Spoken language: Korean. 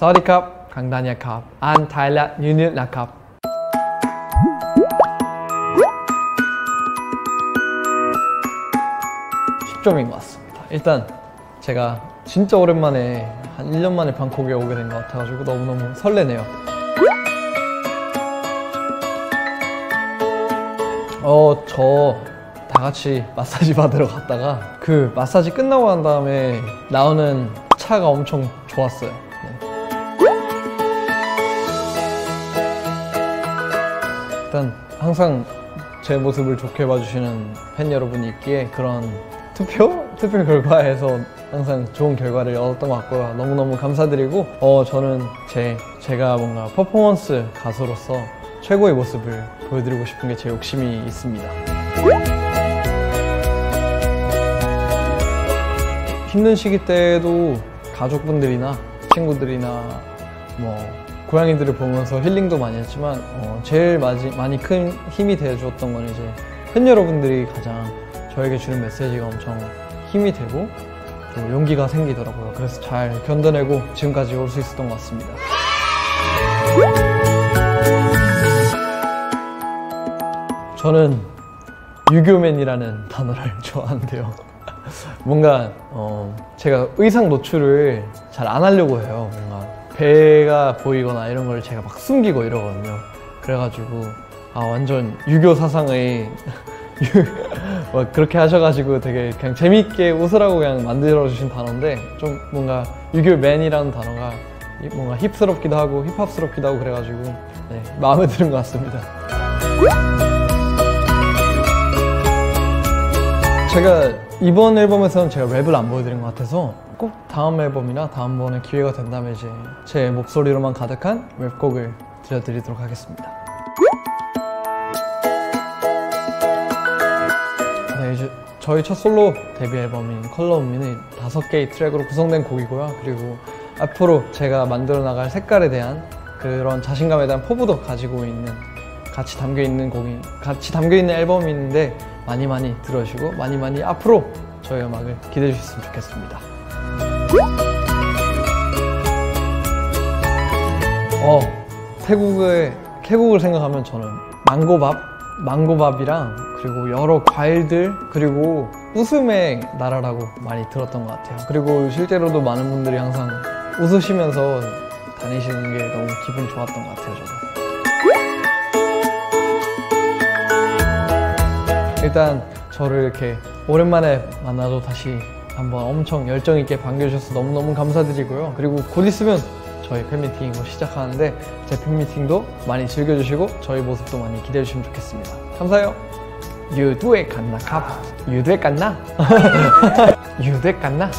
สวัสดีครับ강다니아ครับอ่านไทยและยูนิตนะครับ 10점인 것 같습니다. 일단 제가 진짜 오랜만에 한 1년 만에 방콕에 오게 된 것 같아가지고 너무너무 설레네요. 어, 저 다 같이 마사지 받으러 갔다가 그 마사지 끝나고 난 다음에 나오는 차가 엄청 좋았어요. 일단 항상 제 모습을 좋게 봐주시는 팬 여러분이 있기에 그런 투표? 투표 결과에서 항상 좋은 결과를 얻었던 것 같고요. 너무너무 감사드리고 어, 저는 제, 제가 뭔가 퍼포먼스 가수로서 최고의 모습을 보여드리고 싶은 게 제 욕심이 있습니다. 힘든 시기 때에도 가족분들이나 친구들이나 뭐 고양이들을 보면서 힐링도 많이 했지만 어, 제일 많이, 많이 큰 힘이 되어주었던 건 이제 팬 여러분들이 가장 저에게 주는 메시지가 엄청 힘이 되고 또 용기가 생기더라고요. 그래서 잘 견뎌내고 지금까지 올 수 있었던 것 같습니다. 저는 유교맨이라는 단어를 좋아하는데요. 뭔가 어, 제가 의상 노출을 잘 안 하려고 해요. 배가 보이거나 이런 걸 제가 막 숨기고 이러거든요. 그래가지고 아 완전 유교 사상의 뭐 그렇게 하셔가지고 되게 그냥 재밌게 웃으라고 그냥 만들어 주신 단어인데 좀 뭔가 유교맨이라는 단어가 뭔가 힙스럽기도 하고 힙합스럽기도 하고 그래가지고 네, 마음에 드는 것 같습니다. 제가 이번 앨범에서는 제가 랩을 안 보여드린 것 같아서 꼭 다음 앨범이나 다음번에 기회가 된다면 이제 제 목소리로만 가득한 랩곡을 들려드리도록 하겠습니다. 네, 이제 저희 첫 솔로 데뷔 앨범인 Color on Me는 다섯 개의 트랙으로 구성된 곡이고요. 그리고 앞으로 제가 만들어 나갈 색깔에 대한 그런 자신감에 대한 포부도 가지고 있는 같이 담겨 있는 곡이 같이 담겨 있는 앨범인데 많이 많이 들어주시고 많이 많이 앞으로 저희 음악을 기대해 주셨으면 좋겠습니다. 어 태국의 태국을 생각하면 저는 망고밥 망고밥이랑 그리고 여러 과일들 그리고 웃음의 나라라고 많이 들었던 것 같아요. 그리고 실제로도 많은 분들이 항상 웃으시면서 다니시는 게 너무 기분 좋았던 것 같아요. 저도. 일단 저를 이렇게 오랜만에 만나도 다시 한번 엄청 열정 있게 반겨주셔서 너무너무 감사드리고요. 그리고 곧 있으면 저희 팬미팅 뭐 시작하는데 제 팬미팅도 많이 즐겨주시고 저희 모습도 많이 기대해 주시면 좋겠습니다. 감사해요. 유두에 갔나 갑? 유두에 갔나? 유두에 갔나?